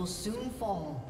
Will soon fall.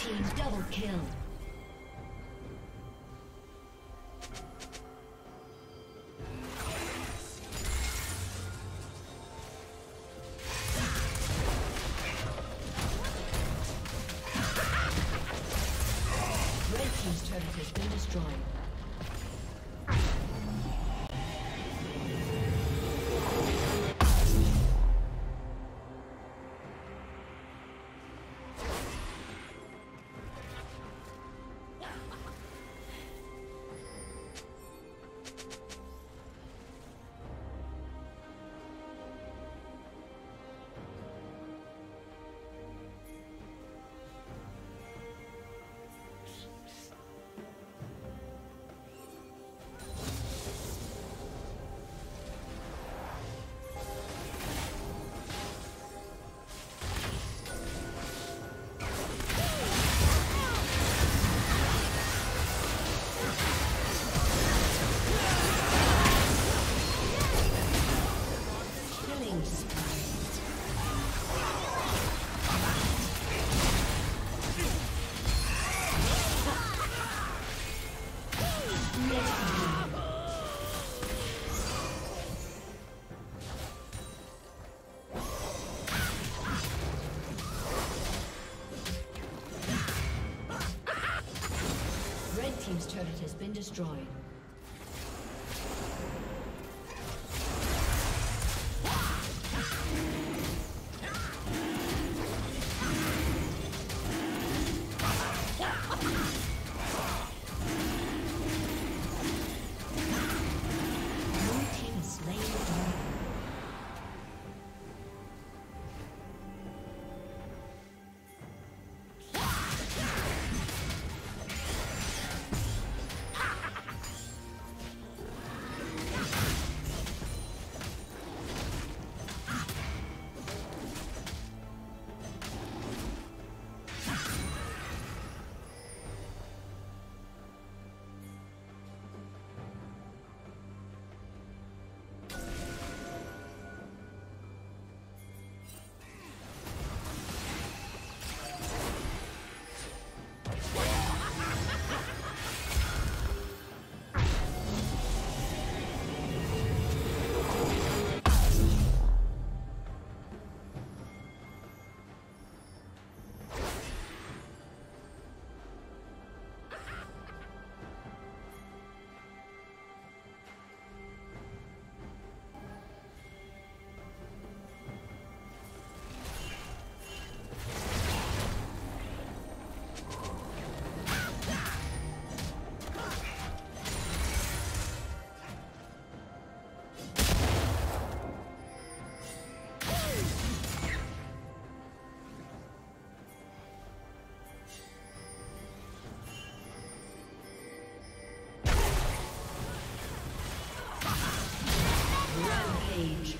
Team double kill. Yes. Rampage.